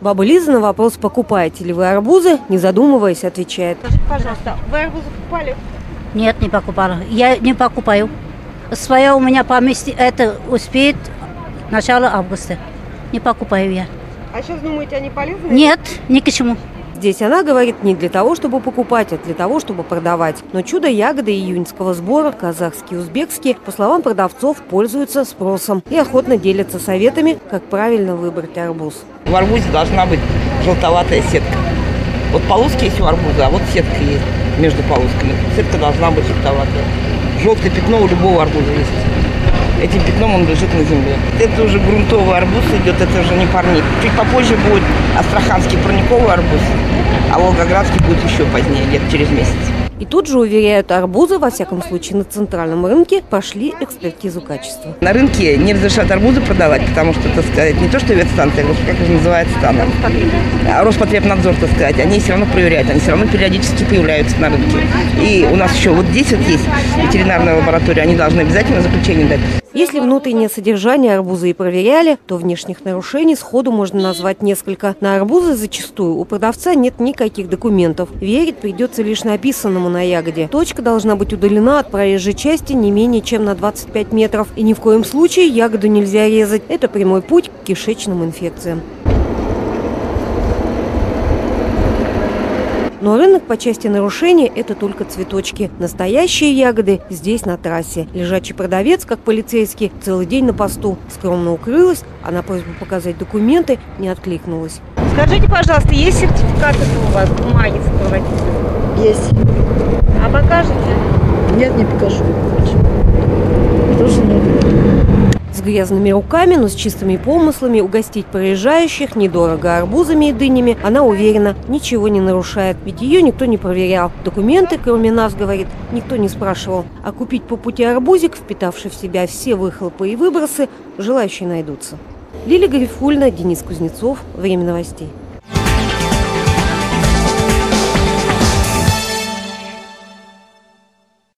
Баба Лиза на вопрос, покупаете ли вы арбузы, не задумываясь, отвечает. Скажите, пожалуйста, вы арбузы покупали? Нет, не покупала. Я не покупаю. Своя у меня поместье, это успеет начало августа. Не покупаю я. А сейчас думаете, они полезны? Нет, ни к чему. Здесь она говорит не для того, чтобы покупать, а для того, чтобы продавать. Но чудо-ягоды июньского сбора, казахские и узбекские, по словам продавцов, пользуются спросом и охотно делятся советами, как правильно выбрать арбуз. В арбузе должна быть желтоватая сетка. Вот полоски есть у арбуза, а вот сетка есть между полосками. Сетка должна быть желтоватая. Желтое пятно у любого арбуза есть. Этим пятном он лежит на земле. Это уже грунтовый арбуз идет, это уже не парник. Чуть попозже будет астраханский парниковый арбуз, а волгоградский будет еще позднее, лет через месяц. И тут же уверяют, арбузы, во всяком случае, на центральном рынке прошли экспертизу качества. На рынке не разрешают арбузы продавать, потому что, так сказать, не то что ветстанция, а как это называется там, а Роспотребнадзор, так сказать, они все равно проверяют, они все равно периодически появляются на рынке. И у нас еще вот здесь вот есть ветеринарная лаборатория, они должны обязательно заключение дать. Если внутреннее содержание арбуза и проверяли, то внешних нарушений сходу можно назвать несколько. На арбузы зачастую у продавца нет никаких документов. Верить придется лишь написанному на ягоде. Точка должна быть удалена от проезжей части не менее чем на 25 метров. И ни в коем случае ягоду нельзя резать. Это прямой путь к кишечным инфекциям. Но рынок по части нарушений – это только цветочки. Настоящие ягоды здесь, на трассе. Лежачий продавец, как полицейский, целый день на посту. Скромно укрылась, а на просьбу показать документы не откликнулась. Скажите, пожалуйста, есть сертификаты у вас, бумаги? Есть. А покажете? Нет, не покажу. Тоже нет. С грязными руками, но с чистыми помыслами угостить проезжающих недорого арбузами и дынями она уверена, ничего не нарушает, ведь ее никто не проверял. Документы, кроме нас, говорит, никто не спрашивал. А купить по пути арбузик, впитавший в себя все выхлопы и выбросы, желающие найдутся. Лилия Гарифульна, Денис Кузнецов. Время новостей.